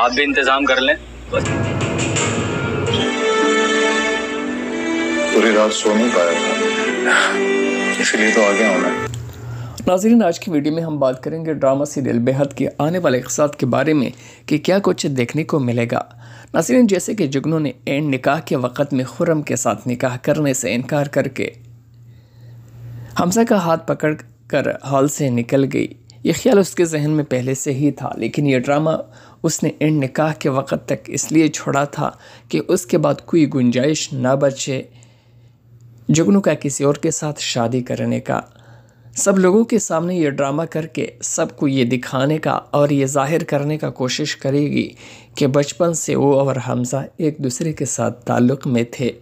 आप भी इंतज़ाम कर लें। पूरी रात सो नहीं पाया था। इसलिए तो आ गया हूँ। मैं नाजरीन आज की वीडियो में हम बात करेंगे ड्रामा सीरियल बेहद के आने वाले इकसाद के बारे में कि क्या कुछ देखने को मिलेगा। नाजरीन जैसे कि जुगनू ने एंड निकाह के वक़्त में खुरम के साथ निकाह करने से इनकार करके हमजा का हाथ पकड़ कर हॉल से निकल गई। ये ख्याल उसके जहन में पहले से ही था लेकिन यह ड्रामा उसने एंड निकाह के वक़्त तक इसलिए छोड़ा था कि उसके बाद कोई गुंजाइश ना बचे। जुगनू का किसी और के साथ शादी करने का। सब लोगों के सामने ये ड्रामा करके सबको ये दिखाने का और ये ज़ाहिर करने का कोशिश करेगी कि बचपन से वो और हमज़ा एक दूसरे के साथ ताल्लुक़ में थे।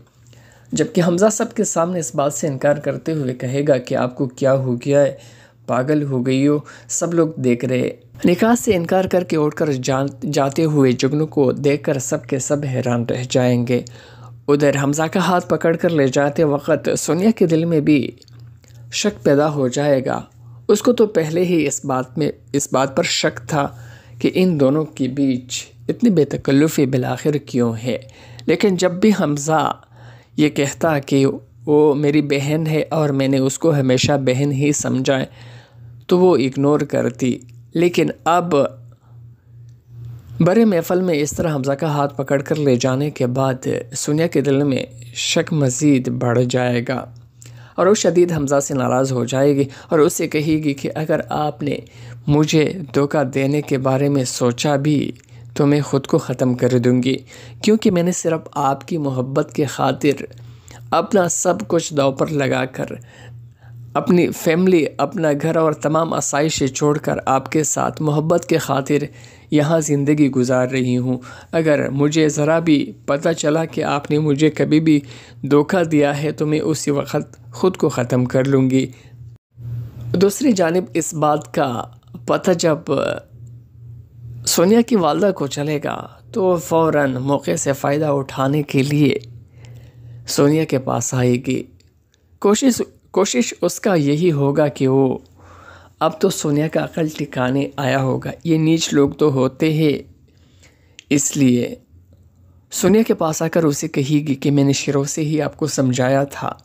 जबकि हमज़ा सबके सामने इस बात से इनकार करते हुए कहेगा कि आपको क्या हो गया है? पागल हो गई हो, सब लोग देख रहे। निकाह से इनकार करके उठकर जा जाते हुए जुगनू को देखकर सब के सब हैरान रह जाएँगे। उधर हमज़ा का हाथ पकड़कर ले जाते वक्त सोनिया के दिल में भी शक पैदा हो जाएगा। उसको तो पहले ही इस बात में, इस बात पर शक था कि इन दोनों के बीच इतनी बेतकल्लुफ़ी बिलाखिर क्यों है। लेकिन जब भी हमज़ा ये कहता कि वो मेरी बहन है और मैंने उसको हमेशा बहन ही समझा तो वो इग्नोर करती। लेकिन अब, बड़े महफल में इस तरह हमज़ा का हाथ पकड़ कर ले जाने के बाद सोनिया के दिल में शक मज़ीद बढ़ जाएगा। और वो शदीद हमज़ा से नाराज़ हो जाएगी और उससे कहेगी कि अगर आपने मुझे धोखा देने के बारे में सोचा भी तो मैं ख़ुद को ख़त्म कर दूँगी। क्योंकि मैंने सिर्फ़ आपकी मोहब्बत के खातिर अपना सब कुछ दाव पर लगा कर अपनी फैमिली, अपना घर और तमाम आसाइशें छोड़कर आपके साथ मोहब्बत के खातिर यहाँ ज़िंदगी गुजार रही हूँ। अगर मुझे ज़रा भी पता चला कि आपने मुझे कभी भी धोखा दिया है तो मैं उसी वक्त ख़ुद को ख़त्म कर लूँगी। दूसरी जानब इस बात का पता जब सोनिया की वालदा को चलेगा तो फ़ौर मौके से फ़ायदा उठाने के लिए सोनिया के पास आएगी। कोशिश कोशिश उसका यही होगा कि वो, अब तो सोनिया का अकल ठिकाने आया होगा। ये नीच लोग तो होते हैं। इसलिए सोनिया के पास आकर उसे कहेगी कि मैंने शुरू से ही आपको समझाया था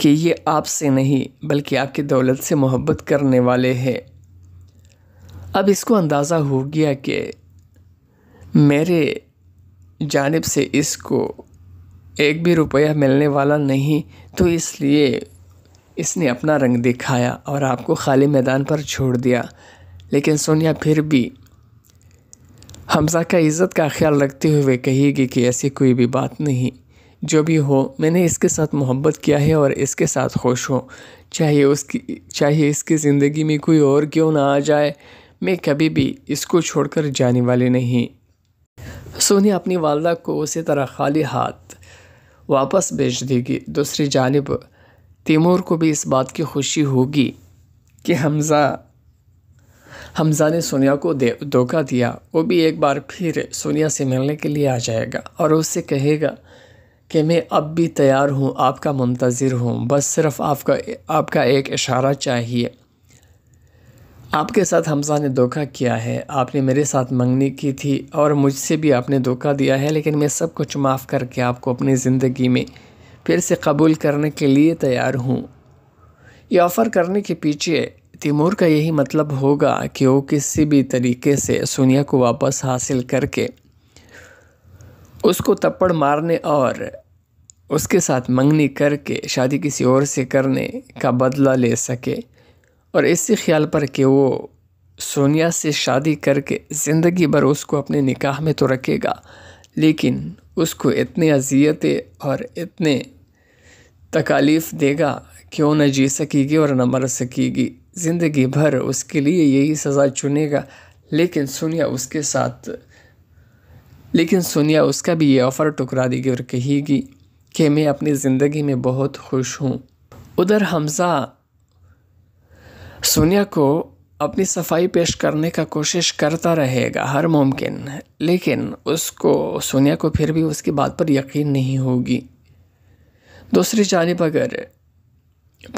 कि ये आपसे नहीं, बल्कि आपकी दौलत से मोहब्बत करने वाले हैं। अब इसको अंदाज़ा हो गया कि मेरे जानब से इसको एक भी रुपया मिलने वाला नहीं तो इसलिए इसने अपना रंग दिखाया और आपको खाली मैदान पर छोड़ दिया। लेकिन सोनिया फिर भी हमजा का इज़्ज़त का ख्याल रखते हुए कहेगी कि ऐसी कोई भी बात नहीं। जो भी हो, मैंने इसके साथ मोहब्बत किया है और इसके साथ खुश हूँ। चाहे उसकी, चाहे इसकी ज़िंदगी में कोई और क्यों ना आ जाए, मैं कभी भी इसको छोड़कर जाने वाली नहीं। सोनिया अपनी वालदा को उसी तरह खाली हाथ वापस भेज देगी। दूसरी जानब तैमूर को भी इस बात की खुशी होगी कि हमज़ा हमज़ा ने सोनिया को धोखा दिया। वो भी एक बार फिर सोनिया से मिलने के लिए आ जाएगा और उससे कहेगा कि मैं अब भी तैयार हूँ, आपका मुंतज़र हूँ। बस सिर्फ़ आपका आपका एक इशारा चाहिए। आपके साथ हमज़ा ने धोखा किया है। आपने मेरे साथ मंगनी की थी और मुझसे भी आपने धोखा दिया है, लेकिन मैं सब कुछ माफ़ करके आपको अपनी ज़िंदगी में फिर से कबूल करने के लिए तैयार हूँ। ये ऑफ़र करने के पीछे तैमूर का यही मतलब होगा कि वो किसी भी तरीके से सोनिया को वापस हासिल करके उसको तप्पड़ मारने और उसके साथ मंगनी करके शादी किसी और से करने का बदला ले सके और इसी ख्याल पर कि वो सोनिया से शादी करके ज़िंदगी भर उसको अपने निकाह में तो रखेगा, लेकिन उसको इतने अजियतें और इतने तकालीफ़ देगा। क्यों न जी सकेगी और न मर सकेगी। ज़िंदगी भर उसके लिए यही सज़ा चुनेगा। लेकिन सोनिया उसके साथ, लेकिन सोनिया उसका भी ये ऑफ़र टुकरा देगी और कहेगी कि मैं अपनी ज़िंदगी में बहुत खुश हूँ। उधर हमज़ा सोनिया को अपनी सफ़ाई पेश करने का कोशिश करता रहेगा हर मुमकिन, लेकिन उसको, सोनिया को फिर भी उसकी बात पर यकीन नहीं होगी। दूसरी जानब अगर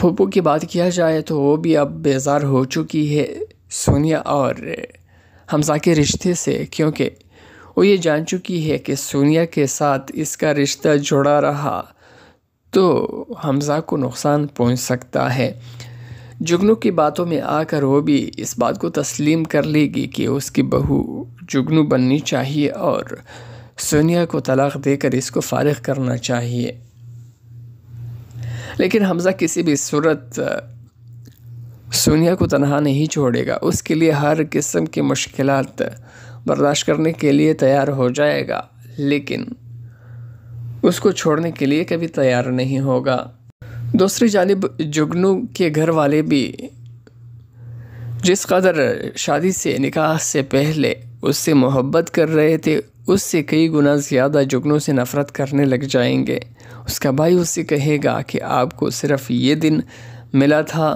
फूफू की बात किया जाए तो वो भी अब बेजार हो चुकी है सोनिया और हमजा के रिश्ते से, क्योंकि वो ये जान चुकी है कि सोनिया के साथ इसका रिश्ता जुड़ा रहा तो हमज़ा को नुकसान पहुँच सकता है। जुगनू की बातों में आकर वो भी इस बात को तस्लीम कर लेगी कि उसकी बहू जुगनू बननी चाहिए और सोनिया को तलाक देकर इसको फारग करना चाहिए। लेकिन हमज़ा किसी भी सूरत सोनिया को तनहा नहीं छोड़ेगा। उसके लिए हर किस्म की मुश्किल बर्दाश्त करने के लिए तैयार हो जाएगा, लेकिन उसको छोड़ने के लिए कभी तैयार नहीं होगा। दूसरी जानब जुगनू के घर वाले भी, जिस कदर शादी से, निकाह से पहले उससे मोहब्बत कर रहे थे, उससे कई गुना ज़्यादा जुगनू से नफ़रत करने लग जाएँगे। उसका भाई उससे कहेगा कि आपको सिर्फ़ ये दिन मिला था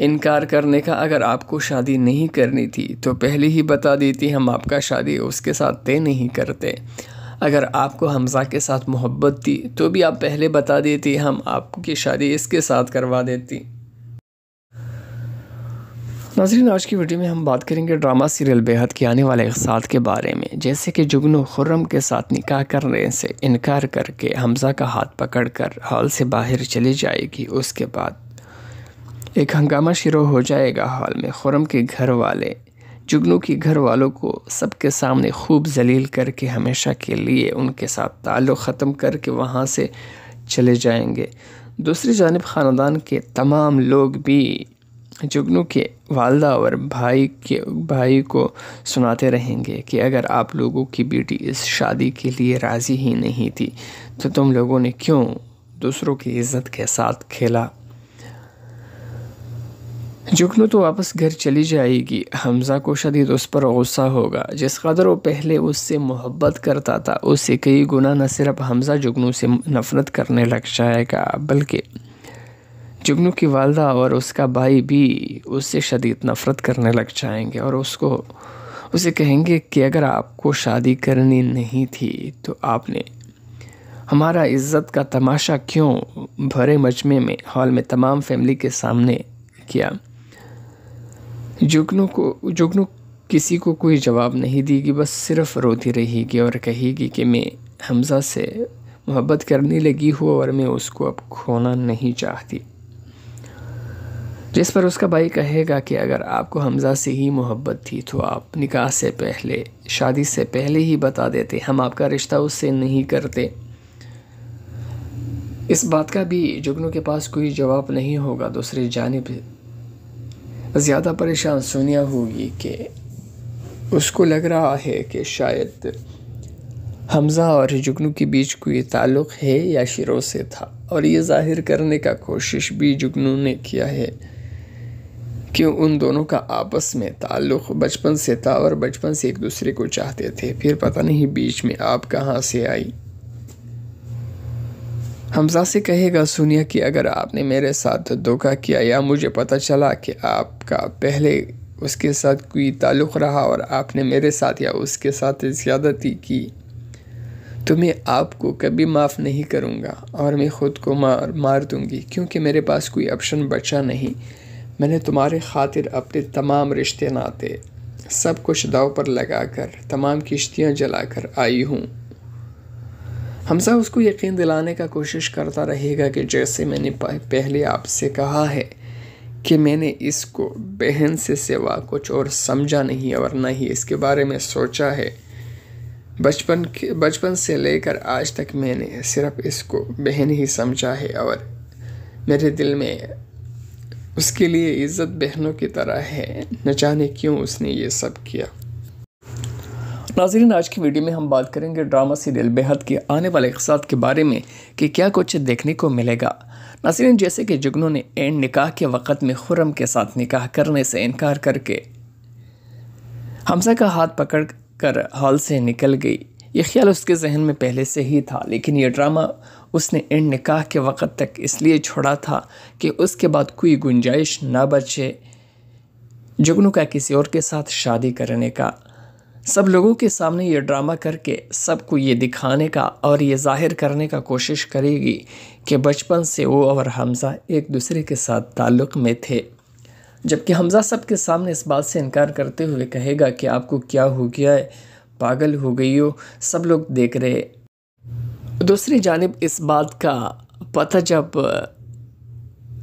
इनकार करने का। अगर आपको शादी नहीं करनी थी तो पहले ही बता देती, हम आपका शादी उसके साथ तय नहीं करते। अगर आपको हमज़ा के साथ मोहब्बत थी तो भी आप पहले बता देती, हम आपकी शादी इसके साथ करवा देती। नाजरीन, आज की वीडियो में हम बात करेंगे ड्रामा सीरियल बेहद के आने वाले साथ के बारे में, जैसे कि जुगनू खुर्रम के साथ निकाह करने से इनकार करके हमज़ा का हाथ पकड़कर हॉल से बाहर चली जाएगी, उसके बाद एक हंगामा शुरू हो जाएगा हॉल में। खुर्रम के घर वाले जुगनू के घर वालों को सबके सामने खूब जलील करके हमेशा के लिए उनके साथ ताल्लुक़ ख़त्म करके वहाँ से चले जाएँगे। दूसरी जानब ख़ानदान के तमाम लोग भी जुगनू के वालदा और भाई के, भाई को सुनाते रहेंगे कि अगर आप लोगों की बेटी इस शादी के लिए राज़ी ही नहीं थी तो तुम लोगों ने क्यों दूसरों की इज़्ज़त के साथ खेला? जुगनू तो वापस घर चली जाएगी। हमज़ा को शदीद उस पर गुस्सा होगा। जिस कदर वो पहले उससे मोहब्बत करता था, उससे कई गुना न सिर्फ़ हमज़ा जुगनू से नफ़रत करने लग जाएगा, बल्कि जुगनू की वालदा और उसका भाई भी उससे शदीद नफ़रत करने लग जाएँगे और उसको, उसे कहेंगे कि अगर आपको शादी करनी नहीं थी तो आपने हमारा इज़्ज़त का तमाशा क्यों भरे मजमे में, हॉल में तमाम फैमिली के सामने किया? जुगनू को, जुगनू किसी को कोई जवाब नहीं देगी, बस सिर्फ़ रोती रहेगी और कहेगी कि मैं हमज़ा से मोहब्बत करने लगी हूँ और मैं उसको अब खोना नहीं चाहती। जिस पर उसका भाई कहेगा कि अगर आपको हमज़ा से ही मोहब्बत थी तो आप निकाह से पहले, शादी से पहले ही बता देते। हम आपका रिश्ता उससे नहीं करते। इस बात का भी जुगनू के पास कोई जवाब नहीं होगा। दूसरी जानब ज़्यादा परेशान सोनिया होगी कि उसको लग रहा है कि शायद हमज़ा और जुगनू के बीच कोई ताल्लुक़ है या शिरो से था। और ये ज़ाहिर करने का कोशिश भी जुगनू ने किया है। कि उन दोनों का आपस में ताल्लुक़ बचपन से था और बचपन से एक दूसरे को चाहते थे? फिर पता नहीं बीच में आप कहाँ से आई? हमजा से कहेगा, सुनिया, कि अगर आपने मेरे साथ धोखा किया या मुझे पता चला कि आपका पहले उसके साथ कोई ताल्लुक़ रहा और आपने मेरे साथ या उसके साथ ज़्यादती की तो मैं आपको कभी माफ़ नहीं करूँगा और मैं ख़ुद को मार मार दूँगी, क्योंकि मेरे पास कोई ऑप्शन बचा नहीं। मैंने तुम्हारे खातिर अपने तमाम रिश्ते नाते, सब कुछ दाव पर लगाकर, तमाम किश्तियाँ जलाकर आई हूँ। हमसा उसको यकीन दिलाने का कोशिश करता रहेगा कि जैसे मैंने पहले आपसे कहा है कि मैंने इसको बहन से सिवा कुछ और समझा नहीं, और न ही इसके बारे में सोचा है। बचपन के, बचपन से लेकर आज तक मैंने सिर्फ़ इसको बहन ही समझा है, और मेरे दिल में उसके लिए इज़्ज़त बहनों की तरह है। न जाने क्यों उसने ये सब किया। नाजरीन, आज की वीडियो में हम बात करेंगे ड्रामा सीरियल बेहद के आने वाले अकसात के बारे में कि क्या कुछ देखने को मिलेगा। नाजरीन, जैसे कि जुगनू ने एंड निकाह के वक़्त में खुरम के साथ निकाह करने से इनकार करके हमसा का हाथ पकड़ कर हॉल से निकल गई। ये ख्याल उसके जहन में पहले से ही था, लेकिन यह ड्रामा उसने इन निकाह के वक़्त तक इसलिए छोड़ा था कि उसके बाद कोई गुंजाइश ना बचे। जुगनू का किसी और के साथ शादी करने का। सब लोगों के सामने ये ड्रामा करके सबको ये दिखाने का और ये ज़ाहिर करने का कोशिश करेगी कि बचपन से वो और हमज़ा एक दूसरे के साथ ताल्लुक़ में थे। जबकि हमज़ा सब के सामने इस बात से इनकार करते हुए कहेगा कि आपको क्या हो गया है? पागल हो गई हो? सब लोग देख रहे दूसरी जानब इस बात का पता जब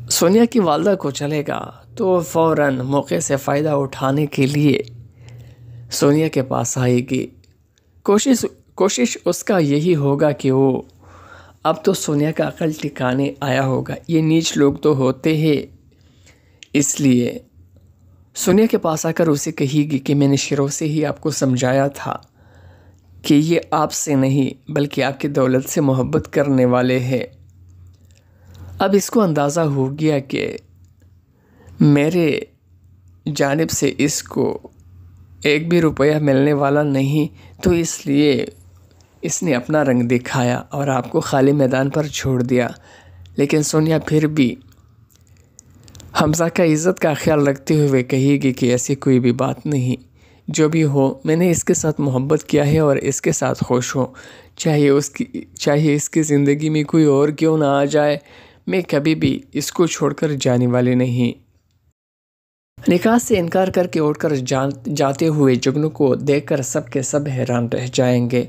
सोनिया की वालदा को चलेगा तो फ़ौर मौके से फ़ायदा उठाने के लिए सोनिया के पास आएगी। कोशिश कोशिश उसका यही होगा कि वो, अब तो सोनिया का अकल टिकाने आया होगा। ये नीच लोग तो होते हैं, इसलिए सोनिया के पास आकर उसे कहेगी कि मैंने शुरू से ही आपको समझाया था। कि ये आपसे नहीं, बल्कि आपकी दौलत से मोहब्बत करने वाले हैं। अब इसको अंदाज़ा हो गया कि मेरे जानब से इसको एक भी रुपया मिलने वाला नहीं तो इसलिए इसने अपना रंग दिखाया और आपको खाली मैदान पर छोड़ दिया। लेकिन सोनिया फिर भी हमजा का इज़्ज़त का ख्याल रखते हुए कहेगी कि ऐसी कोई भी बात नहीं। जो भी हो, मैंने इसके साथ मोहब्बत किया है और इसके साथ खुश हूँ। चाहे उसकी, चाहे इसकी ज़िंदगी में कोई और क्यों ना आ जाए, मैं कभी भी इसको छोड़कर जाने वाली नहीं। निकाह से इनकार करके उठकर जा जाते हुए जुगनू को देखकर सब के सब हैरान रह जाएँगे।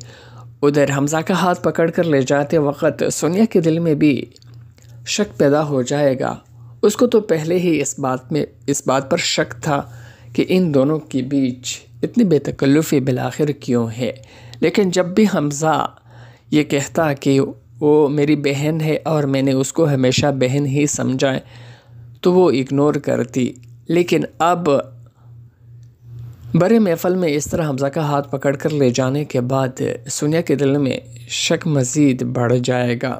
उधर हमजा का हाथ पकड़कर ले जाते वक्त सोनिया के दिल में भी शक पैदा हो जाएगा। उसको तो पहले ही इस बात में, इस बात पर शक था कि इन दोनों के बीच इतनी बेतकल्लुफ़ी बिलाखिर क्यों है? लेकिन जब भी हमज़ा ये कहता कि वो मेरी बहन है और मैंने उसको हमेशा बहन ही समझा तो वो इग्नोर करती। लेकिन अब बड़े महफल में इस तरह हमज़ा का हाथ पकड़ कर ले जाने के बाद सोनिया के दिल में शक मज़ीद बढ़ जाएगा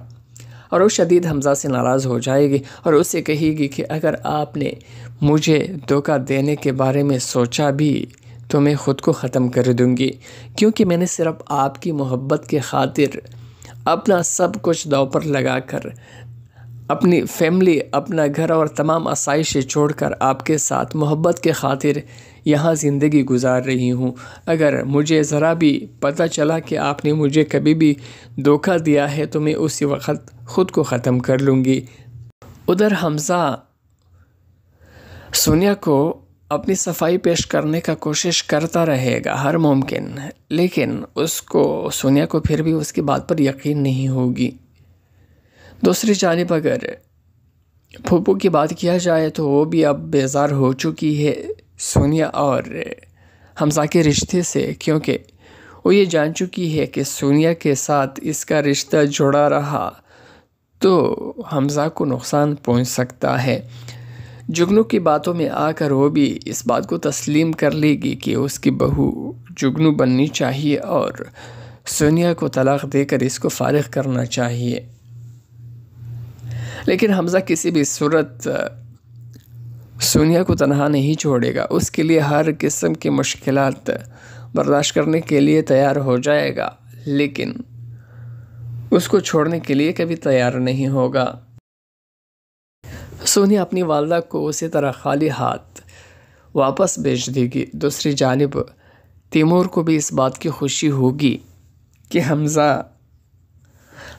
और वो शदीद हमज़ा से नाराज़ हो जाएगी और उससे कहेगी कि अगर आपने मुझे धोखा देने के बारे में सोचा भी तो मैं ख़ुद को ख़त्म कर दूँगी। क्योंकि मैंने सिर्फ़ आपकी मोहब्बत के खातिर अपना सब कुछ दाव पर लगा कर अपनी फैमिली, अपना घर और तमाम आसाइशें छोड़कर आपके साथ मोहब्बत के खातिर यहाँ ज़िंदगी गुजार रही हूँ। अगर मुझे ज़रा भी पता चला कि आपने मुझे कभी भी धोखा दिया है तो मैं उसी वक्त ख़ुद को ख़त्म कर लूँगी। उधर हमज़ा सोनिया को अपनी सफ़ाई पेश करने का कोशिश करता रहेगा, हर मुमकिन। लेकिन उसको, सोनिया को फिर भी उसकी बात पर यकीन नहीं होगी। दूसरी जानब अगर फूफू की बात किया जाए तो वो भी अब बेजार हो चुकी है सोनिया और हमजा के रिश्ते से, क्योंकि वो ये जान चुकी है कि सोनिया के साथ इसका रिश्ता जुड़ा रहा तो हमजा को नुकसान पहुँच सकता है। जुगनू की बातों में आकर वो भी इस बात को तस्लीम कर लेगी कि उसकी बहू जुगनू बननी चाहिए और सोनिया को तलाक देकर इसको फारिग करना चाहिए। लेकिन हमज़ा किसी भी सूरत सोनिया को तनहा नहीं छोड़ेगा। उसके लिए हर किस्म की मुश्किल बर्दाश्त करने के लिए तैयार हो जाएगा, लेकिन उसको छोड़ने के लिए कभी तैयार नहीं होगा। सोनिया अपनी वालदा को उसी तरह खाली हाथ वापस भेज देगी। दूसरी जानब, तैमूर को भी इस बात की खुशी होगी कि हमज़ा,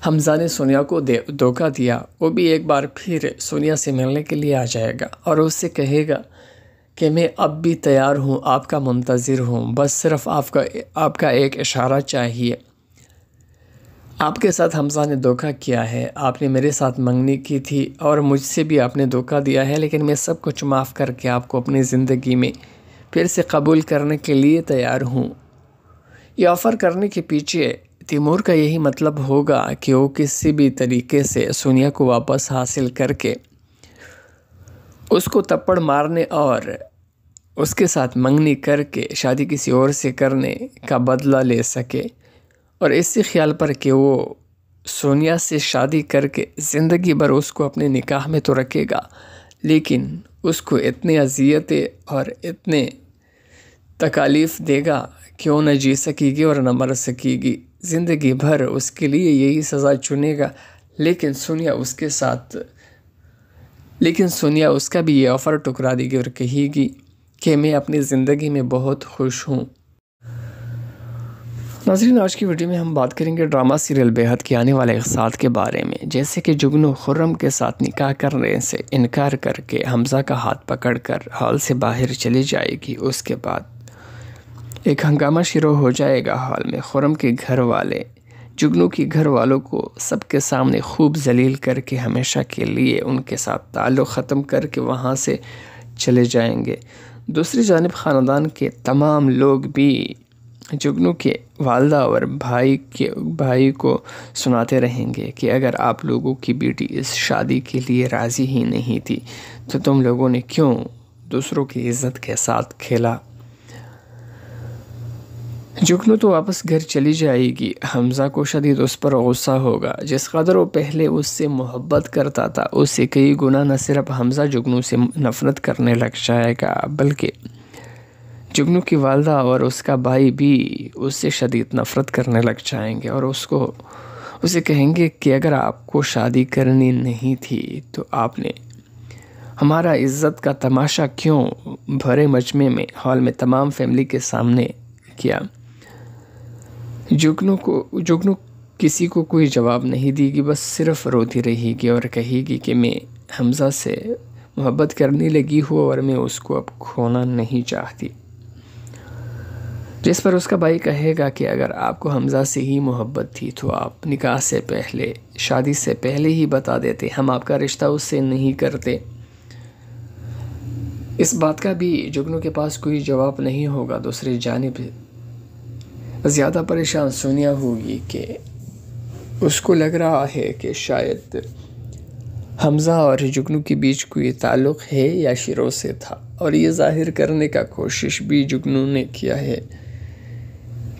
हमजा ने सोनिया को धोखा दिया। वो भी एक बार फिर सोनिया से मिलने के लिए आ जाएगा और उससे कहेगा कि मैं अब भी तैयार हूँ, आपका मुंतज़र हूँ। बस सिर्फ़ आपका आपका एक इशारा चाहिए। आपके साथ हमजा ने धोखा किया है। आपने मेरे साथ मंगनी की थी और मुझसे भी आपने धोखा दिया है, लेकिन मैं सब कुछ माफ़ करके आपको अपनी ज़िंदगी में फिर से कबूल करने के लिए तैयार हूँ। ये ऑफ़र करने के पीछे तैमूर का यही मतलब होगा कि वो किसी भी तरीके से सोनिया को वापस हासिल करके उसको तप्पड़ मारने और उसके साथ मंगनी करके शादी किसी और से करने का बदला ले सके। और इसी ख्याल पर कि वो सोनिया से शादी करके ज़िंदगी भर उसको अपने निकाह में तो रखेगा, लेकिन उसको इतनी अजियतें और इतने तकालीफ़ देगा कि वो न जी सकेगी और न मर सकेगी। ज़िंदगी भर उसके लिए यही सज़ा चुनेगा, लेकिन सोनिया उसके साथ, लेकिन सोनिया उसका भी ये ऑफ़र टुकरा देगी और कहेगी कि मैं अपनी ज़िंदगी में बहुत खुश हूँ। नाजरीन, आज की वीडियो में हम बात करेंगे ड्रामा सीरियल बेहद के आने वाले साथ के बारे में। जैसे कि जुगनू खुर्रम के साथ निकाह करने से इनकार करके हमज़ा का हाथ पकड़कर हॉल से बाहर चली जाएगी, उसके बाद एक हंगामा शुरू हो जाएगा हॉल में। खुरम के घर वाले जुगनू के घर वालों को सबके सामने खूब जलील करके हमेशा के लिए उनके साथ ताल्लुक़ ख़त्म करके वहाँ से चले जाएँगे। दूसरी जानब ख़ानदान के तमाम लोग भी जुगनू के वालदा और भाई के, भाई को सुनाते रहेंगे कि अगर आप लोगों की बेटी इस शादी के लिए राज़ी ही नहीं थी तो तुम लोगों ने क्यों दूसरों की इज़्ज़त के साथ खेला? जुगनू तो वापस घर चली जाएगी। हमज़ा को शदीद उस पर गुस्सा होगा। जिस कदर वो पहले उससे मोहब्बत करता था, उससे कई गुना न सिर्फ़ हमज़ा जुगनू से नफ़रत करने लग जाएगा, बल्कि जुगनू की वालदा और उसका भाई भी उससे शदीद नफ़रत करने लग जाएँगे और उसको, उसे कहेंगे कि अगर आपको शादी करनी नहीं थी तो आपने हमारा इज़्ज़त का तमाशा क्यों भरे मजमे में, हॉल में तमाम फैमिली के सामने किया? जुगनू को, जुगनू किसी को कोई जवाब नहीं देगी, बस सिर्फ़ रोती रहेगी और कहेगी कि मैं हमज़ा से मोहब्बत करने लगी हूँ और मैं उसको अब खोना नहीं चाहती। जिस पर उसका भाई कहेगा कि अगर आपको हमज़ा से ही मोहब्बत थी तो आप निकाह से पहले, शादी से पहले ही बता देते। हम आपका रिश्ता उससे नहीं करते। इस बात का भी जुगनू के पास कोई जवाब नहीं होगा। दूसरी जानब ज़्यादा परेशान सोनिया होगी कि उसको लग रहा है कि शायद हमज़ा और जुगनू के बीच कोई ताल्लुक़ है या शिरो से था। और ये ज़ाहिर करने का कोशिश भी जुगनू ने किया है।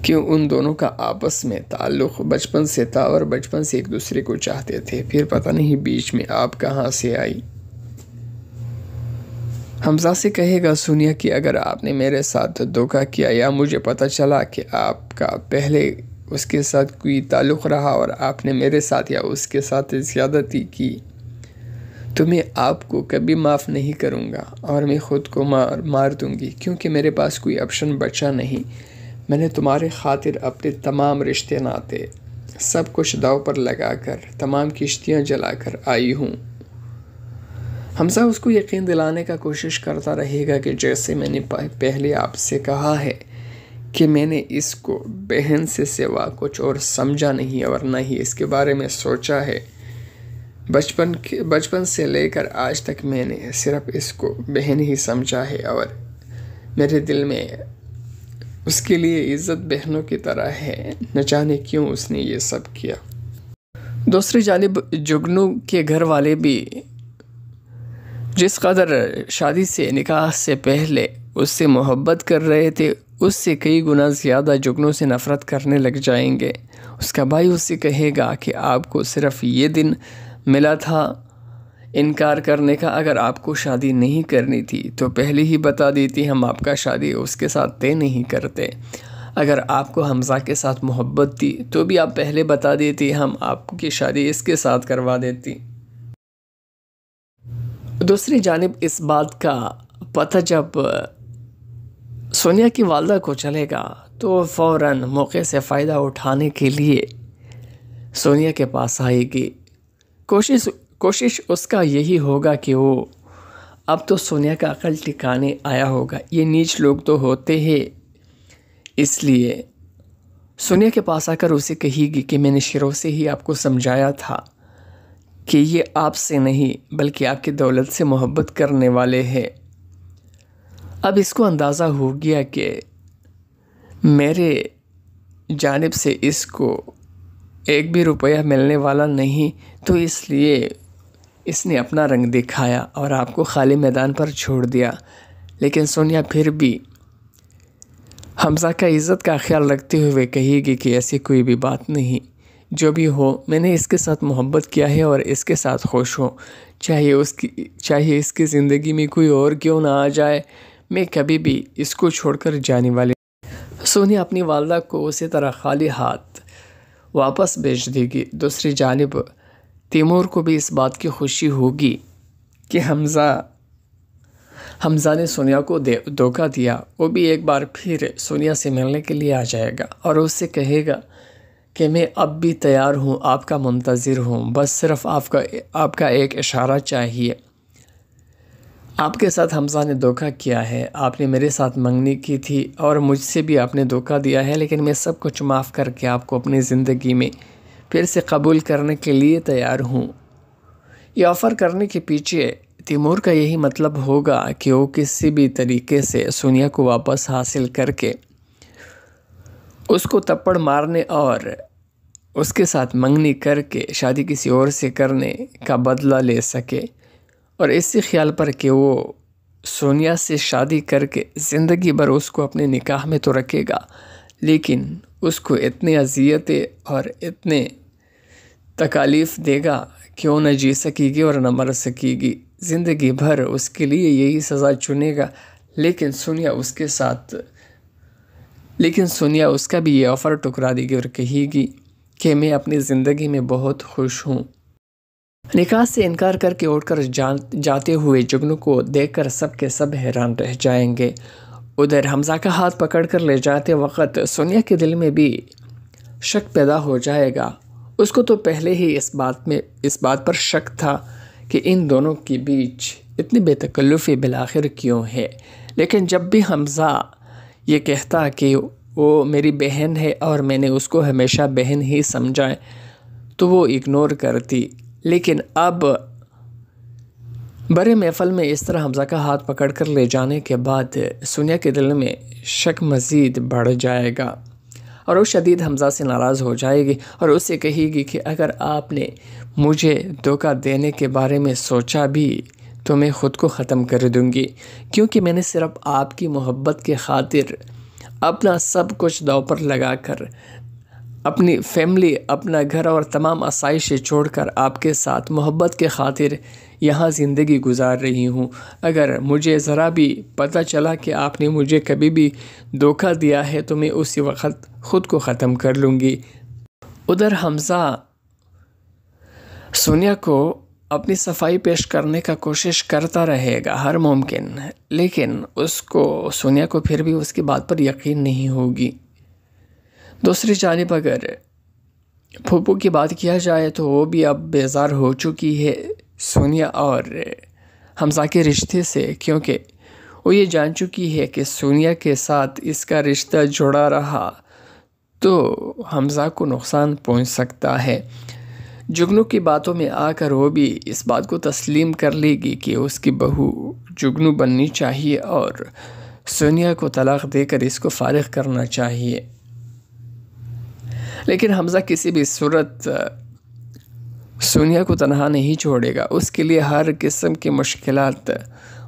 कि उन दोनों का आपस में ताल्लुक़ बचपन से था और बचपन से एक दूसरे को चाहते थे? फिर पता नहीं बीच में आप कहाँ से आई? हमजा से कहेगा, सुनिया, कि अगर आपने मेरे साथ धोखा किया या मुझे पता चला कि आपका पहले उसके साथ कोई ताल्लुक़ रहा और आपने मेरे साथ या उसके साथ ज़्यादती की तो मैं आपको कभी माफ़ नहीं करूँगा और मैं ख़ुद को मार मार दूँगी, क्योंकि मेरे पास कोई ऑप्शन बचा नहीं। मैंने तुम्हारे खातिर अपने तमाम रिश्ते नाते, सब कुछ दाव पर लगाकर, तमाम किश्तियाँ जलाकर आई हूँ। हमसा उसको यकीन दिलाने का कोशिश करता रहेगा कि जैसे मैंने पहले आपसे कहा है कि मैंने इसको बहन से सिवा कुछ और समझा नहीं, और न ही इसके बारे में सोचा है। बचपन के, बचपन से लेकर आज तक मैंने सिर्फ़ इसको बहन ही समझा है, और मेरे दिल में उसके लिए इज़्ज़त बहनों की तरह है। न जाने क्यों उसने ये सब किया। दूसरी जानब जुगनू के घर वाले भी, जिस कदर शादी से निकाह से पहले उससे मोहब्बत कर रहे थे, उससे कई गुना ज़्यादा जुगनों से नफ़रत करने लग जाएँगे। उसका भाई उससे कहेगा कि आपको सिर्फ़ ये दिन मिला था इनकार करने का अगर आपको शादी नहीं करनी थी तो पहले ही बता देती हम आपका शादी उसके साथ तय नहीं करते। अगर आपको हमज़ा के साथ मोहब्बत थी तो भी आप पहले बता देती हम आपकी शादी इसके साथ करवा देती। दूसरी जानब इस बात का पता जब, सोनिया की वालदा को चलेगा तो फ़ौर मौके से फ़ायदा उठाने के लिए सोनिया के पास आएगी। कोशिश कोशिश उसका यही होगा कि वो, अब तो सोनिया का अकल टिकाने आया होगा। ये नीच लोग तो होते हैं। इसलिए सोनिया के पास आकर उसे कहेगी कि मैंने शुरू से ही आपको समझाया था कि ये आपसे नहीं, बल्कि आपकी दौलत से मोहब्बत करने वाले हैं। अब इसको अंदाज़ा हो गया कि मेरे जानब से इसको एक भी रुपया मिलने वाला नहीं तो इसलिए इसने अपना रंग दिखाया और आपको खाली मैदान पर छोड़ दिया। लेकिन सोनिया फिर भी हमजा का इज़्ज़त का ख्याल रखते हुए कहेगी कि ऐसी कोई भी बात नहीं। जो भी हो, मैंने इसके साथ मोहब्बत किया है और इसके साथ खुश हूँ। चाहे उसकी, चाहे इसकी ज़िंदगी में कोई और क्यों ना आ जाए, मैं कभी भी इसको छोड़कर जाने वाली सोनिया अपनी वालदा को उसी तरह खाली हाथ वापस भेज देगी। दूसरी जानब तैमूर को भी इस बात की खुशी होगी कि हमज़ा हमज़ा ने सोनिया को दे, धोखा दिया। वो भी एक बार फिर सोनिया से मिलने के लिए आ जाएगा और उससे कहेगा कि मैं अब भी तैयार हूँ, आपका मुंतज़र हूँ। बस सिर्फ़ आपका आपका एक इशारा चाहिए। आपके साथ हमजा ने धोखा किया है। आपने मेरे साथ मंगनी की थी और मुझसे भी आपने धोखा दिया है, लेकिन मैं सब कुछ माफ़ करके आपको अपनी ज़िंदगी में फिर से कबूल करने के लिए तैयार हूँ। ये ऑफ़र करने के पीछे तैमूर का यही मतलब होगा कि वो किसी भी तरीके से सोनिया को वापस हासिल करके उसको तप्पड़ मारने और उसके साथ मंगनी करके शादी किसी और से करने का बदला ले सके और इसी ख्याल पर कि वो सोनिया से शादी करके ज़िंदगी भर उसको अपने निकाह में तो रखेगा, लेकिन उसको इतने अजियतें और इतने तकालीफ़ देगा। क्यों न जी सकेगी और न मर सकेगी। ज़िंदगी भर उसके लिए यही सज़ा चुनेगा। लेकिन सोनिया उसके साथ, लेकिन सोनिया उसका भी ये ऑफ़र टुकरा देगी और कहेगी कि मैं अपनी ज़िंदगी में बहुत खुश हूँ। निकाह से इनकार करके उठकर जा जाते हुए जुगनू को देखकर सब के सब हैरान रह जाएँगे। उधर हमज़ा का हाथ पकड़कर ले जाते वक्त सोनिया के दिल में भी शक पैदा हो जाएगा। उसको तो पहले ही इस बात में, इस बात पर शक था कि इन दोनों के बीच इतनी बेतकल्लुफ़ी बिलाखिर क्यों है। लेकिन जब भी हमज़ा ये कहता कि वो मेरी बहन है और मैंने उसको हमेशा बहन ही समझा तो वो इग्नोर करती। लेकिन अब बड़े महफल में इस तरह हमज़ा का हाथ पकड़ कर ले जाने के बाद सोनिया के दिल में शक मज़ीद बढ़ जाएगा। और वो शदीद हमज़ा से नाराज़ हो जाएगी और उससे कहेगी कि अगर आपने मुझे धोखा देने के बारे में सोचा भी तो मैं ख़ुद को ख़त्म कर दूँगी। क्योंकि मैंने सिर्फ़ आपकी मोहब्बत के खातिर अपना सब कुछ दाव पर लगा कर अपनी फैमिली, अपना घर और तमाम आसाइशें छोड़कर आपके साथ मोहब्बत के खातिर यहाँ ज़िंदगी गुजार रही हूँ। अगर मुझे ज़रा भी पता चला कि आपने मुझे कभी भी धोखा दिया है तो मैं उसी वक्त ख़ुद को ख़त्म कर लूँगी। उधर हमज़ा सोनिया को अपनी सफ़ाई पेश करने का कोशिश करता रहेगा हर मुमकिन, लेकिन उसको, सोनिया को फिर भी उसकी बात पर यकीन नहीं होगी। दूसरी जानब अगर फूफू की बात किया जाए तो वो भी अब बेजार हो चुकी है। सोनिया और हमजा के रिश्ते से, क्योंकि वो ये जान चुकी है कि सोनिया के साथ इसका रिश्ता जुड़ा रहा तो हमज़ा को नुकसान पहुँच सकता है। जुगनू की बातों में आकर वो भी इस बात को तस्लीम कर लेगी कि उसकी बहू जुगनू बननी चाहिए और सोनिया को तलाक देकर इसको फारिग करना चाहिए। लेकिन हमज़ा किसी भी सूरत सोनिया को तनहा नहीं छोड़ेगा। उसके लिए हर किस्म की मुश्किल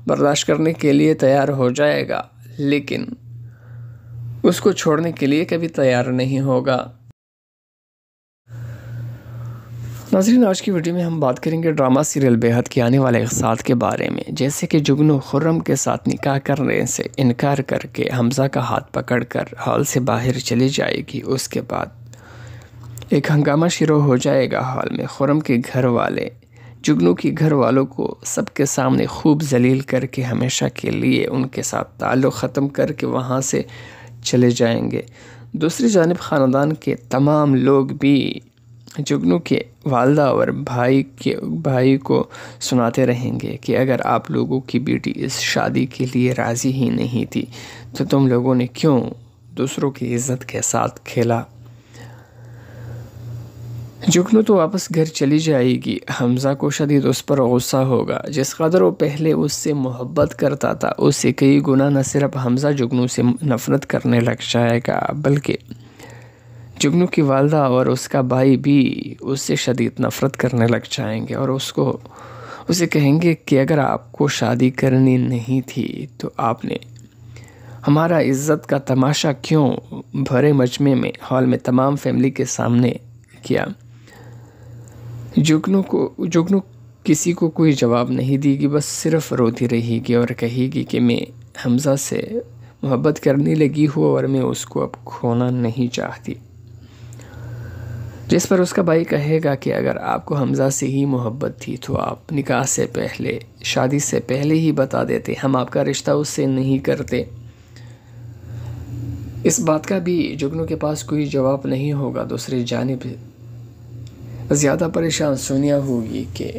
बर्दाश्त करने के लिए तैयार हो जाएगा, लेकिन उसको छोड़ने के लिए कभी तैयार नहीं होगा। नाजरीन, आज की वीडियो में हम बात करेंगे ड्रामा सीरियल बेहद के आने वाले साथ के बारे में, जैसे कि जुगनू खुर्रम के साथ निकाह करने से इनकार करके हमज़ा का हाथ पकड़कर हॉल से बाहर चली जाएगी। उसके बाद एक हंगामा शुरू हो जाएगा हॉल में खुरम के घर वाले जुगनू के घर वालों को सबके सामने खूब जलील करके हमेशा के लिए उनके साथ ताल्लुक़ ख़त्म करके वहाँ से चले जाएँगे। दूसरी जानब ख़ानदान के तमाम लोग भी जुगनू के वालदा और भाई के, भाई को सुनाते रहेंगे कि अगर आप लोगों की बेटी इस शादी के लिए राज़ी ही नहीं थी तो तुम लोगों ने क्यों दूसरों की इज़्ज़त के साथ खेला? जुगनू तो वापस घर चली जाएगी, हमज़ा को शदीद उस पर गुस्सा होगा। जिस कदर वो पहले उससे मोहब्बत करता था उससे कई गुना न सिर्फ़ हमज़ा जुगनू से नफ़रत करने लग जाएगा, बल्कि जुगनू की वालदा और उसका भाई भी उससे शदीद नफ़रत करने लग जाएँगे और उसको, उसे कहेंगे कि अगर आपको शादी करनी नहीं थी तो आपने हमारा इज़्ज़त का तमाशा क्यों भरे मजमे में, हॉल में तमाम फैमिली के सामने किया? जुगनू को, जुगनू किसी को कोई जवाब नहीं देगी, बस सिर्फ़ रोती रहेगी और कहेगी कि मैं हमज़ा से मोहब्बत करने लगी हूँ और मैं उसको अब खोना नहीं चाहती। जिस पर उसका भाई कहेगा कि अगर आपको हमज़ा से ही मोहब्बत थी तो आप निकाह से पहले, शादी से पहले ही बता देते। हम आपका रिश्ता उससे नहीं करते। इस बात का भी जुगनू के पास कोई जवाब नहीं होगा। दूसरी जानब ज़्यादा परेशान सोनिया होगी कि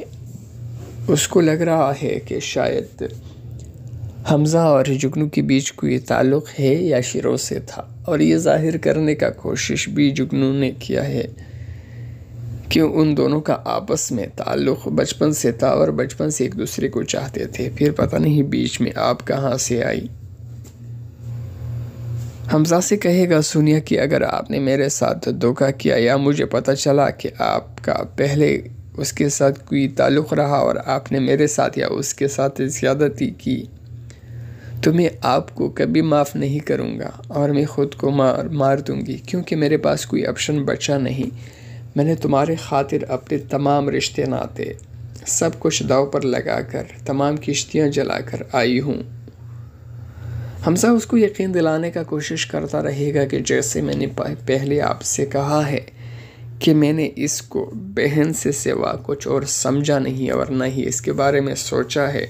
उसको लग रहा है कि शायद हमज़ा और जुगनू के बीच कोई ताल्लुक़ है या शिरो से था। और ये ज़ाहिर करने का कोशिश भी जुगनू ने किया है कि उन दोनों का आपस में ताल्लुक़ बचपन से था और बचपन से एक दूसरे को चाहते थे। फिर पता नहीं बीच में आप कहाँ से आई। हमजा से कहेगा, सुनिया कि अगर आपने मेरे साथ धोखा किया या मुझे पता चला कि आपका पहले उसके साथ कोई ताल्लुक़ रहा और आपने मेरे साथ या उसके साथ ज़्यादती की तो मैं आपको कभी माफ़ नहीं करूँगा और मैं ख़ुद को मार मार दूँगी, क्योंकि मेरे पास कोई ऑप्शन बचा नहीं। मैंने तुम्हारे खातिर अपने तमाम रिश्ते नाते, सब कुछ दाव पर लगाकर, तमाम किश्तियाँ जलाकर आई हूँ। हमसा उसको यकीन दिलाने का कोशिश करता रहेगा कि जैसे मैंने पहले आपसे कहा है कि मैंने इसको बहन से सिवा कुछ और समझा नहीं और न ही इसके बारे में सोचा है।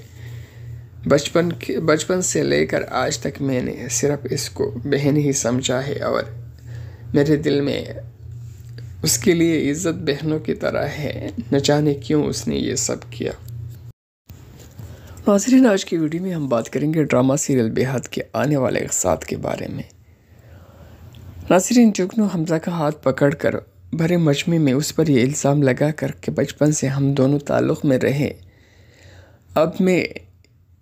बचपन के, बचपन से लेकर आज तक मैंने सिर्फ़ इसको बहन ही समझा है और मेरे दिल में उसके लिए इज़्ज़त बहनों की तरह है। न जाने क्यों उसने ये सब किया। नाजरीन आज की वीडियो में हम बात करेंगे ड्रामा सीरियल बेहद के आने वाले साथ के बारे में। नाजरीन जुगनू हमजा का हाथ पकड़ कर भरे मजमे में उस पर यह इल्ज़ाम लगा कर कि बचपन से हम दोनों ताल्लुक़ में रहे। अब मैं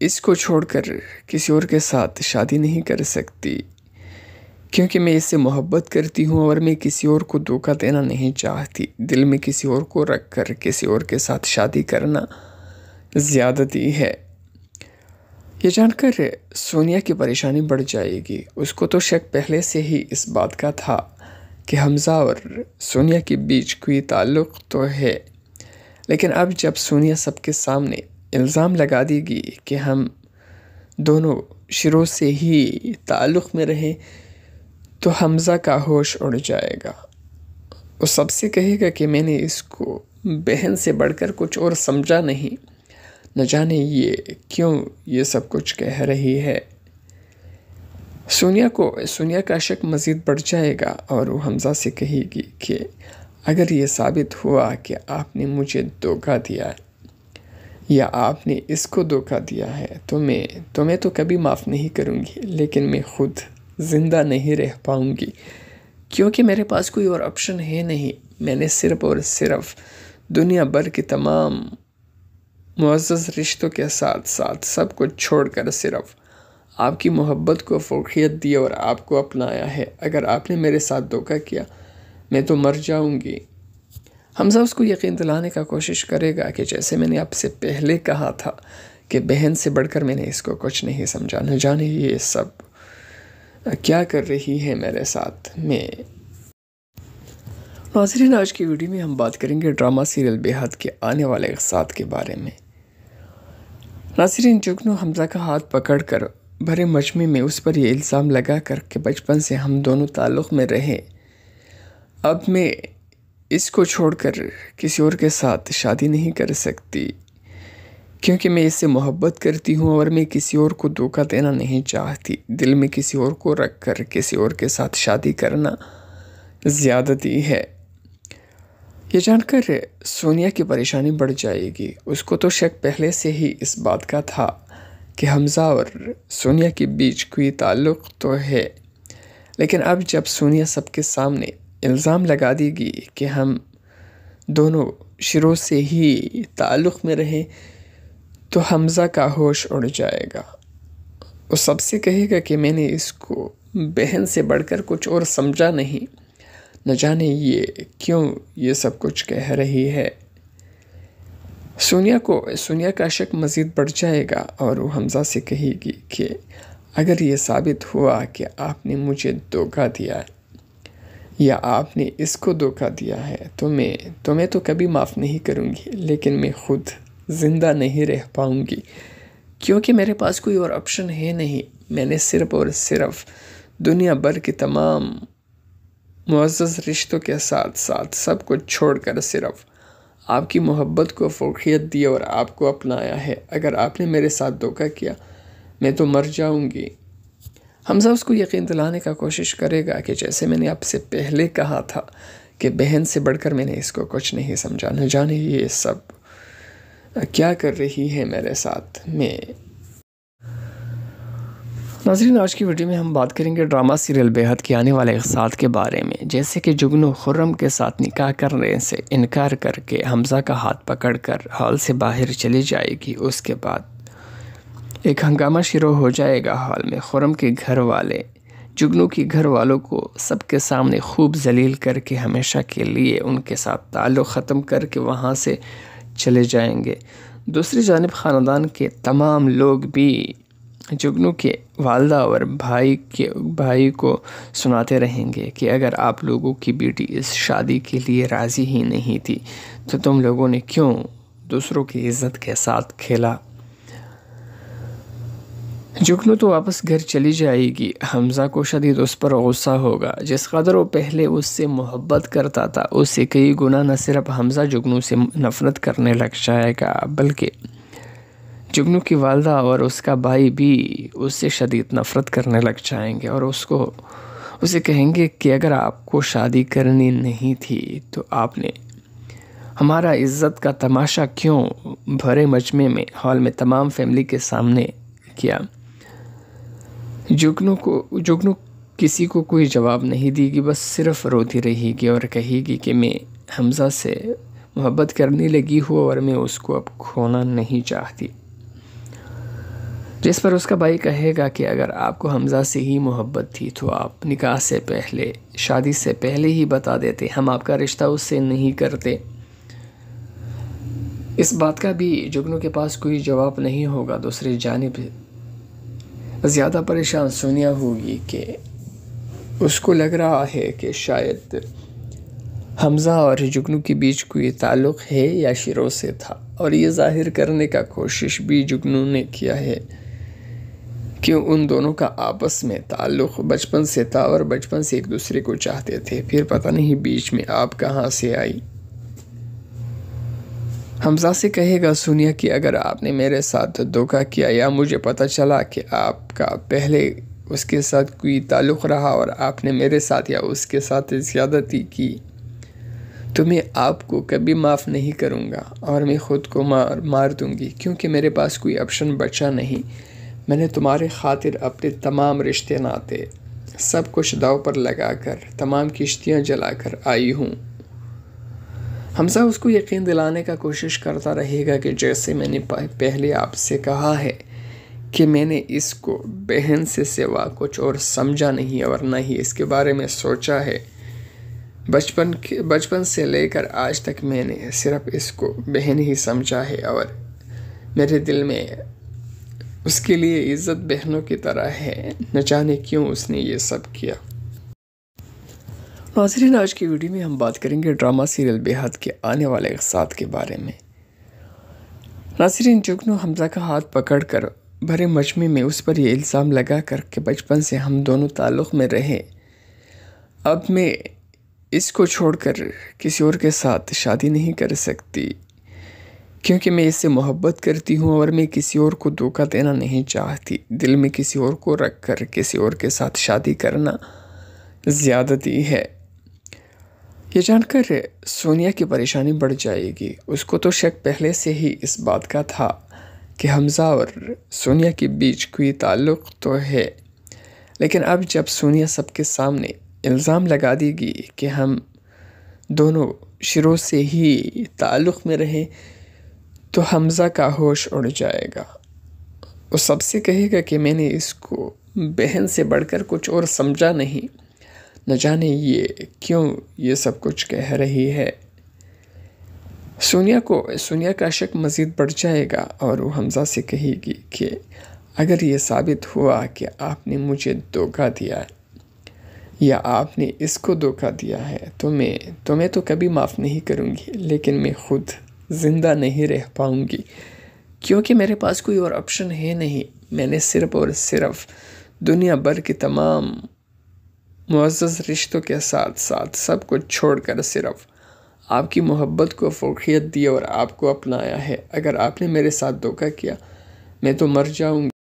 इसको छोड़कर किसी और के साथ शादी नहीं कर सकती, क्योंकि मैं इससे मोहब्बत करती हूँ और मैं किसी और को धोखा देना नहीं चाहती। दिल में किसी और को रख कर किसी और के साथ शादी करना ज़्यादती है। ये जानकर सोनिया की परेशानी बढ़ जाएगी। उसको तो शक पहले से ही इस बात का था कि हमज़ा और सोनिया के बीच कोई ताल्लुक़ तो है। लेकिन अब जब सोनिया सबके सामने इल्ज़ाम लगा देगी कि हम दोनों शुरू से ही ताल्लुक़ में रहें तो हमज़ा का होश उड़ जाएगा। वो सबसे कहेगा कि मैंने इसको बहन से बढ़कर कुछ और समझा नहीं। न जाने ये क्यों ये सब कुछ कह रही है? सोनिया को, सोनिया का शक मज़ीद बढ़ जाएगा और वो हमज़ा से कहेगी कि अगर ये साबित हुआ कि आपने मुझे धोखा दिया या आपने इसको धोखा दिया है तो मैं तो मैं तो कभी माफ़ नहीं करूँगी, लेकिन मैं खुद ज़िंदा नहीं रह पाऊँगी। क्योंकि मेरे पास कोई और ऑप्शन है नहीं। मैंने सिर्फ़ और सिर्फ़ दुनिया भर की तमाम मुआज़ रिश्तों के साथ साथ सब कुछ छोड़कर सिर्फ़ आपकी मोहब्बत को फ़ोकियत दी और आपको अपनाया है। अगर आपने मेरे साथ धोखा किया, मैं तो मर जाऊँगी। हमजा उसको यकीन दिलाने का कोशिश करेगा कि जैसे मैंने आपसे पहले कहा था कि बहन से बढ़कर मैंने इसको कुछ नहीं समझा। न जाने ये सब क्या कर रही है मेरे साथ। में नाजरीन, आज की वीडियो में हम बात करेंगे ड्रामा, सीरियल बेहद के आने वाले साथ के बारे में। नाजरीन जुगनू हमजा का हाथ पकड़ कर भरे मजमे में उस पर यह इल्ज़ाम लगा कर के बचपन से हम दोनों ताल्लुक़ में रहे। अब मैं इसको छोड़कर किसी और के साथ शादी नहीं कर सकती, क्योंकि मैं इससे मोहब्बत करती हूँ और मैं किसी और को धोखा देना नहीं चाहती। दिल में किसी और को रख कर किसी और के साथ शादी करना ज़्यादती है। ये जानकर सोनिया की परेशानी बढ़ जाएगी। उसको तो शक पहले से ही इस बात का था कि हमज़ा और सोनिया के बीच कोई ताल्लुक़ तो है। लेकिन अब जब सोनिया सबके सामने इल्ज़ाम लगा देगी कि हम दोनों शुरू से ही ताल्लुक़ में रहें तो हमज़ा का होश उड़ जाएगा। वो सबसे कहेगा कि मैंने इसको बहन से बढ़कर कुछ और समझा नहीं। न जाने ये क्यों ये सब कुछ कह रही है? सोनिया को, सोनिया का शक मज़ीद बढ़ जाएगा और वो हमज़ा से कहेगी कि अगर ये साबित हुआ कि आपने मुझे धोखा दिया या आपने इसको धोखा दिया है तो मैं तो मैं तो कभी माफ़ नहीं करूँगी, लेकिन मैं खुद ज़िंदा नहीं रह पाऊँगी। क्योंकि मेरे पास कोई और ऑप्शन है नहीं। मैंने सिर्फ़ और सिर्फ़ दुनिया भर की तमाम मुआज़ रिश्तों के साथ साथ सब कुछ छोड़ कर सिर्फ़ आपकी मोहब्बत को फ़ोकियत दी और आपको अपनाया है। अगर आपने मेरे साथ धोखा किया, मैं तो मर जाऊँगी। हमजा उसको यकीन दिलाने का कोशिश करेगा कि जैसे मैंने आपसे पहले कहा था कि बहन से बढ़कर मैंने इसको कुछ नहीं समझा। न जाने ये सब क्या कर रही है मेरे साथ। में नाजरीन, आज की वीडियो में हम बात करेंगे ड्रामा सीरियल बेहद के आने वाले इकसाद के बारे में। जैसे कि जुगनू खुर्रम के साथ निकाह करने से इनकार करके हमज़ा का हाथ पकड़कर हॉल से बाहर चली जाएगी, उसके बाद एक हंगामा शुरू हो जाएगा हॉल में। खुर्रम के घर वाले जुगनू के घर वालों को सबके सामने खूब जलील करके हमेशा के लिए उनके साथ ताल्लुक़ ख़त्म करके वहाँ से चले जाएँगे। दूसरी जानब ख़ानदान के तमाम लोग भी जुगनू के वालदा और भाई के, भाई को सुनाते रहेंगे कि अगर आप लोगों की बेटी इस शादी के लिए राज़ी ही नहीं थी तो तुम लोगों ने क्यों दूसरों की इज़्ज़त के साथ खेला? जुगनू तो वापस घर चली जाएगी। हमज़ा को शदीद उस पर गुस्सा होगा। जिस कदर वो पहले उससे मोहब्बत करता था, उससे कई गुना न सिर्फ़ हमज़ा जुगनू से नफ़रत करने लग जाएगा, बल्कि जुगनू की वालदा और उसका भाई भी उससे शदीद नफ़रत करने लग जाएँगे और उसको, उसे कहेंगे कि अगर आपको शादी करनी नहीं थी तो आपने हमारा इज़्ज़त का तमाशा क्यों भरे मजमे में, हॉल में तमाम फैमिली के सामने किया? जुगनू को, जुगनू किसी को कोई जवाब नहीं देगी, बस सिर्फ़ रोती रहेगी और कहेगी कि मैं हमज़ा से मोहब्बत करने लगी हूँ और मैं उसको अब खोना नहीं चाहती। जिस पर उसका भाई कहेगा कि अगर आपको हमज़ा से ही मोहब्बत थी तो आप निकाह से पहले, शादी से पहले ही बता देते। हम आपका रिश्ता उससे नहीं करते। इस बात का भी जुगनू के पास कोई जवाब नहीं होगा। दूसरी जानब ज़्यादा परेशान सोनिया होगी कि उसको लग रहा है कि शायद हमज़ा और जुगनू के बीच कोई ताल्लुक़ है या शिरो से था। और ये ज़ाहिर करने का कोशिश भी जुगनू ने किया है। कि उन दोनों का आपस में ताल्लुक़ बचपन से था और बचपन से एक दूसरे को चाहते थे? फिर पता नहीं बीच में आप कहाँ से आई? हमजा से कहेगा, सुनिया कि अगर आपने मेरे साथ धोखा किया या मुझे पता चला कि आपका पहले उसके साथ कोई ताल्लुक़ रहा और आपने मेरे साथ या उसके साथ ज़्यादती की तो मैं आपको कभी माफ़ नहीं करूँगा और मैं ख़ुद को मार मार दूँगी, क्योंकि मेरे पास कोई ऑप्शन बचा नहीं। मैंने तुम्हारे खातिर अपने तमाम रिश्ते नाते, सब कुछ दाव पर लगाकर, तमाम किश्तियाँ जलाकर आई हूँ। हमसा उसको यकीन दिलाने का कोशिश करता रहेगा कि जैसे मैंने पहले आपसे कहा है कि मैंने इसको बहन से सिवा कुछ और समझा नहीं, और न ही इसके बारे में सोचा है। बचपन के, बचपन से लेकर आज तक मैंने सिर्फ़ इसको बहन ही समझा है, और मेरे दिल में उसके लिए इज़्ज़त बहनों की तरह है। न जाने क्यों उसने ये सब किया। नाजरीन, आज की वीडियो में हम बात करेंगे ड्रामा सीरियल बेहद के आने वाले साथ के बारे में। नाजरीन, जुगनू हमजा का हाथ पकड़ कर भरे मजमे में उस पर यह इल्ज़ाम लगा कर के बचपन से हम दोनों ताल्लुक़ में रहे। अब मैं इसको छोड़कर किसी और के साथ शादी नहीं कर सकती। क्योंकि मैं इससे मोहब्बत करती हूँ और मैं किसी और को धोखा देना नहीं चाहती। दिल में किसी और को रख कर किसी और के साथ शादी करना ज़्यादती है ये जानकर सोनिया की परेशानी बढ़ जाएगी। उसको तो शक पहले से ही इस बात का था कि हमज़ा और सोनिया के बीच कोई ताल्लुक़ तो है। लेकिन अब जब सोनिया सबके सामने इल्ज़ाम लगा देगी कि हम दोनों शुरू से ही ताल्लुक़ में रहे तो हमज़ा का होश उड़ जाएगा। वो सबसे कहेगा कि मैंने इसको बहन से बढ़कर कुछ और समझा नहीं। न जाने ये क्यों ये सब कुछ कह रही है। सोनिया को, सोनिया का शक मज़ीद बढ़ जाएगा और वो हमज़ा से कहेगी कि अगर ये साबित हुआ कि आपने मुझे धोखा दिया है या आपने इसको धोखा दिया है तो मैं तो मैं तो कभी माफ़ नहीं करूँगी, लेकिन मैं खुद ज़िंदा नहीं रह पाऊँगी। क्योंकि मेरे पास कोई और ऑप्शन है नहीं। मैंने सिर्फ़ और सिर्फ़ दुनिया भर के तमाम मुआज़ रिश्तों के साथ साथ सब कुछ छोड़कर सिर्फ़ आपकी मोहब्बत को फोकियत दी और आपको अपनाया है। अगर आपने मेरे साथ धोखा किया, मैं तो मर जाऊँगी।